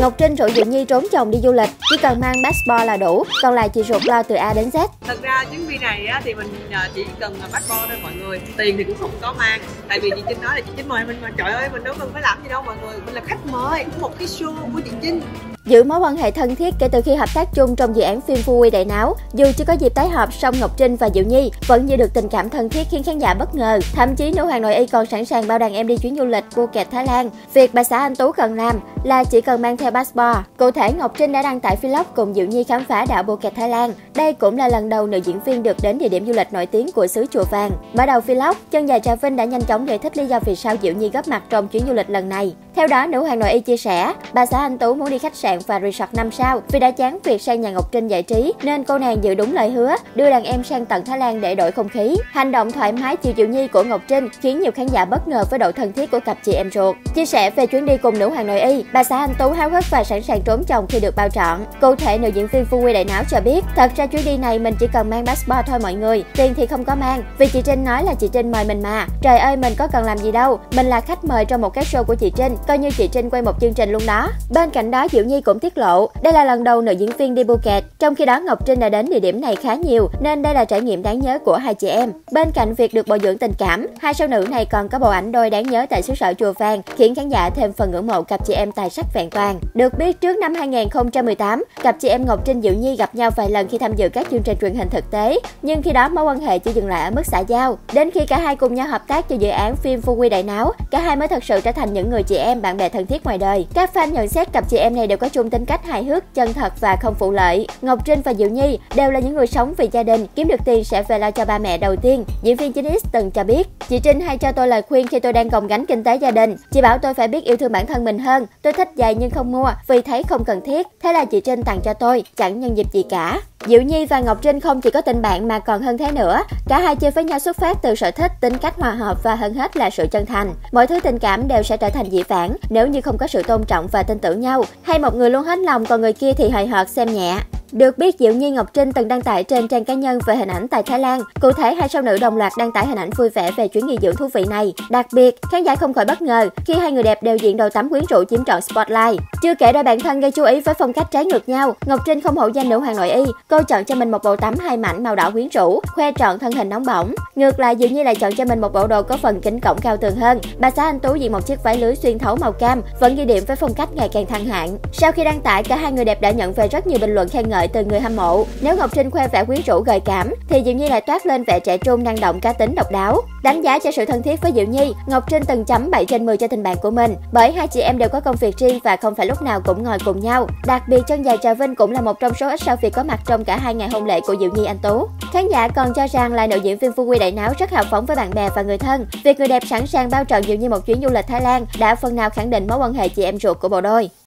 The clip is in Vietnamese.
Ngọc Trinh rủ Diệu Nhi trốn chồng đi du lịch, chỉ cần mang passport là đủ, còn lại chị ruột lo từ A đến Z. thật ra chuyến đi này á, thì mình à, chỉ cần passport thôi mọi người tiền thì cũng không có mang tại vì chị Trinh nói là chị Trinh mời mình mà trời ơi mình đâu cần phải làm gì đâu mọi người mình là khách mời của một cái show của chị Trinh Giữ mối quan hệ thân thiết kể từ khi hợp tác chung trong dự án phim Phu Quy Đại Náo, dù chưa có dịp tái hợp, song Ngọc Trinh và Diệu Nhi vẫn giữ được tình cảm thân thiết khiến khán giả bất ngờ. Thậm chí nữ hoàng nội y còn sẵn sàng bao đàn em đi chuyến du lịch Phuket Thái Lan. Việc bà xã anh Tú cần làm là chỉ cần mang theo passport. Cụ thể, Ngọc Trinh đã đăng tải vlog cùng Diệu Nhi khám phá đảo Phuket Thái Lan. Đây cũng là lần đầu nữ diễn viên được đến địa điểm du lịch nổi tiếng của xứ Chùa Vàng. Mở đầu vlog, chân dài Trà Vinh đã nhanh chóng giải thích lý do vì sao Diệu Nhi góp mặt trong chuyến du lịch lần này. Theo đó, nữ hoàng nội y chia sẻ, bà xã anh Tú muốn đi khách sạn và resort 5 sao vì đã chán việc sang nhà Ngọc Trinh giải trí nên cô nàng giữ đúng lời hứa đưa đàn em sang tận Thái Lan để đổi không khí. Hành động thoải mái chiều chiều Nhi của Ngọc Trinh khiến nhiều khán giả bất ngờ với độ thân thiết của cặp chị em ruột. Chia sẻ về chuyến đi cùng nữ hoàng nội y, bà xã anh Tú háo hức và sẵn sàng trốn chồng khi được bao trọn. Cụ thể, nữ diễn viên Phu Quy Đại Não cho biết, thật ra chuyến đi này mình chỉ cần mang passport thôi mọi người, tiền thì không có mang. Vì chị Trinh nói là chị Trinh mời mình mà. Trời ơi, mình có cần làm gì đâu, mình là khách mời trong một cái show của chị Trinh, coi như chị Trinh quay một chương trình luôn đó. Bên cạnh đó, Diệu Nhi cũng tiết lộ, đây là lần đầu nữ diễn viên đi Phuket, trong khi đó Ngọc Trinh đã đến địa điểm này khá nhiều nên đây là trải nghiệm đáng nhớ của hai chị em. Bên cạnh việc được bồi dưỡng tình cảm, hai sao nữ này còn có bộ ảnh đôi đáng nhớ tại xứ sở chùa vàng, khiến khán giả thêm phần ngưỡng mộ cặp chị em tài sắc vẹn toàn. Được biết trước năm 2018, cặp chị em Ngọc Trinh Diệu Nhi gặp nhau vài lần khi tham dự các chương trình truyền hình thực tế, nhưng khi đó mối quan hệ chỉ dừng lại ở mức xã giao. Đến khi cả hai cùng nhau hợp tác cho dự án phim Phu Quy Đại Náo, cả hai mới thật sự trở thành những người chị em bạn bè thân thiết ngoài đời. Các fan nhận xét cặp chị em này đều có chung tính cách hài hước, chân thật và không phụ lợi. Ngọc Trinh và Diệu Nhi đều là những người sống vì gia đình, kiếm được tiền sẽ về lo cho ba mẹ đầu tiên. Diễn viên chính x từng cho biết, chị Trinh hay cho tôi lời khuyên khi tôi đang gồng gánh kinh tế gia đình. Chị bảo tôi phải biết yêu thương bản thân mình hơn. Tôi thích giày nhưng không mua vì thấy không cần thiết. Thế là chị Trinh tặng cho tôi, chẳng nhân dịp gì cả. Diệu Nhi và Ngọc Trinh không chỉ có tình bạn mà còn hơn thế nữa. Cả hai chơi với nhau xuất phát từ sở thích, tính cách hòa hợp và hơn hết là sự chân thành. Mọi thứ tình cảm đều sẽ trở thành dị phản nếu như không có sự tôn trọng và tin tưởng nhau. Hay một người luôn hết lòng còn người kia thì hời hợt xem nhẹ. Được biết, Diệu Nhi Ngọc Trinh từng đăng tải trên trang cá nhân về hình ảnh tại Thái Lan. Cụ thể, hai sao nữ đồng loạt đăng tải hình ảnh vui vẻ về chuyến nghỉ dưỡng thú vị này. Đặc biệt, khán giả không khỏi bất ngờ khi hai người đẹp đều diện đồ tắm quyến rũ chiếm trọn spotlight. Chưa kể đôi bạn thân gây chú ý với phong cách trái ngược nhau, Ngọc Trinh không hổ danh nữ hoàng nội y, cô chọn cho mình một bộ tắm hai mảnh màu đỏ quyến rũ, khoe trọn thân hình nóng bỏng. Ngược lại, Diệu Nhi lại chọn cho mình một bộ đồ có phần kính cổng cao tường hơn. Bà xã anh Tú diện một chiếc váy lưới xuyên thấu màu cam, vẫn ghi điểm với phong cách ngày càng thăng hạng. Sau khi đăng tải, cả hai người đẹp đã nhận về rất nhiều bình luận khen ngợi từ người hâm mộ. Nếu Ngọc Trinh khoe vẻ quyến rũ gợi cảm, thì Diệu Nhi lại toát lên vẻ trẻ trung năng động cá tính độc đáo. Đánh giá cho sự thân thiết với Diệu Nhi, Ngọc Trinh từng chấm 7 trên 10 cho tình bạn của mình, bởi hai chị em đều có công việc riêng và không phải lúc nào cũng ngồi cùng nhau. Đặc biệt chân dài Trà Vinh cũng là một trong số ít sao việc có mặt trong cả hai ngày hôn lễ của Diệu Nhi anh Tú. Khán giả còn cho rằng là nữ diễn viên Phu Quy Đại Náo rất hào phóng với bạn bè và người thân. Việc người đẹp sẵn sàng bao trọn Diệu Nhi một chuyến du lịch Thái Lan đã phần nào khẳng định mối quan hệ chị em ruột của bộ đôi.